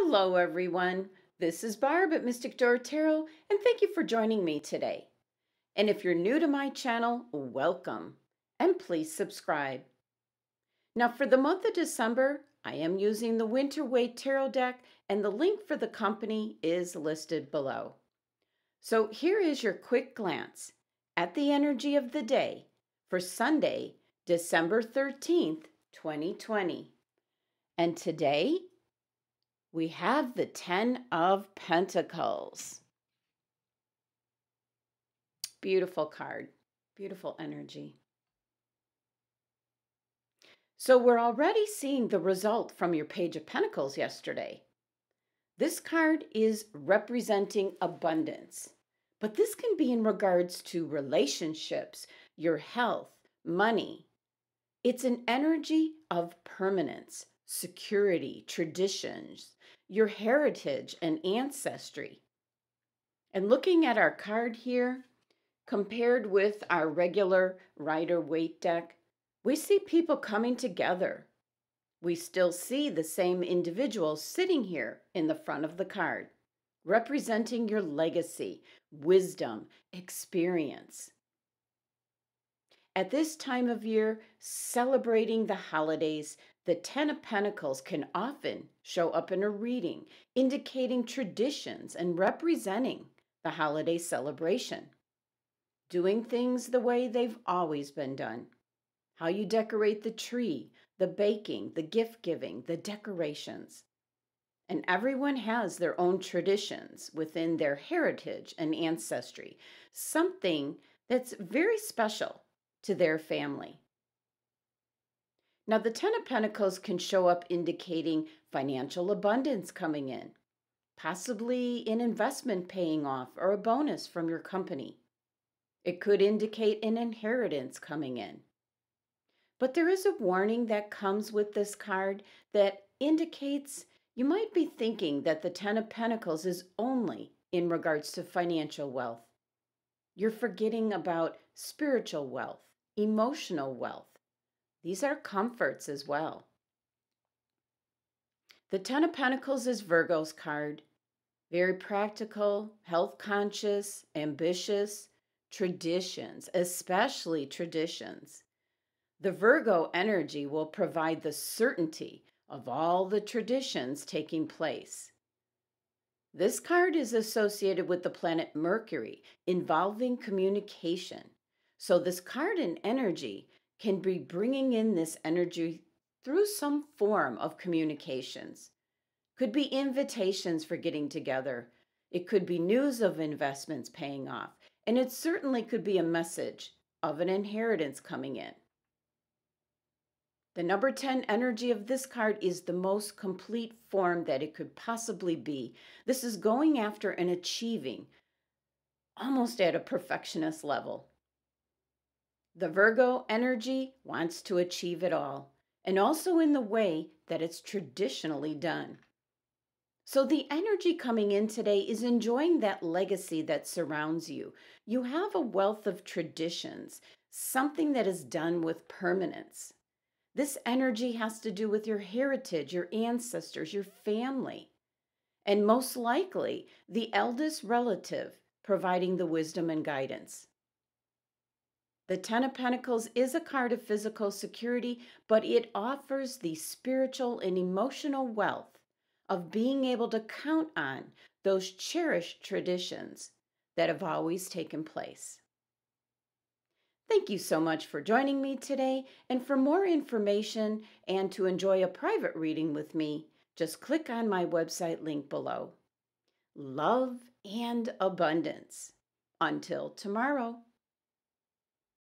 Hello, everyone. This is Barb at Mystic Tarot, and thank you for joining me today. And if you're new to my channel, welcome, and please subscribe. Now, for the month of December, I am using the Winter Waite Tarot deck, and the link for the company is listed below. So here is your quick glance at the energy of the day for Sunday, December 13th, 2020. And today, we have the Ten of Pentacles. Beautiful card, beautiful energy. So we're already seeing the result from your Page of Pentacles yesterday. This card is representing abundance, but this can be in regards to relationships, your health, money. It's an energy of permanence, security, traditions, your heritage, and ancestry. And looking at our card here, compared with our regular Rider Waite deck, we see people coming together. We still see the same individuals sitting here in the front of the card, representing your legacy, wisdom, experience. At this time of year, celebrating the holidays, the Ten of Pentacles can often show up in a reading, indicating traditions and representing the holiday celebration. Doing things the way they've always been done. How you decorate the tree, the baking, the gift giving, the decorations. And everyone has their own traditions within their heritage and ancestry, something that's very special to their family. Now, the Ten of Pentacles can show up indicating financial abundance coming in, possibly an investment paying off or a bonus from your company. It could indicate an inheritance coming in. But there is a warning that comes with this card that indicates you might be thinking that the Ten of Pentacles is only in regards to financial wealth. You're forgetting about spiritual wealth, emotional wealth, these are comforts as well. The Ten of Pentacles is Virgo's card. Very practical, health conscious, ambitious, traditions, especially traditions. The Virgo energy will provide the certainty of all the traditions taking place. This card is associated with the planet Mercury, involving communication. So, this card and energy can be bringing in this energy through some form of communications. Could be invitations for getting together. It could be news of investments paying off. And it certainly could be a message of an inheritance coming in. The number 10 energy of this card is the most complete form that it could possibly be. This is going after and achieving almost at a perfectionist level. The Virgo energy wants to achieve it all, and also in the way that it's traditionally done. So, the energy coming in today is enjoying that legacy that surrounds you. You have a wealth of traditions, something that is done with permanence. This energy has to do with your heritage, your ancestors, your family, and most likely the eldest relative providing the wisdom and guidance. The Ten of Pentacles is a card of physical security, but it offers the spiritual and emotional wealth of being able to count on those cherished traditions that have always taken place. Thank you so much for joining me today. And for more information and to enjoy a private reading with me, just click on my website link below. Love and abundance. Until tomorrow.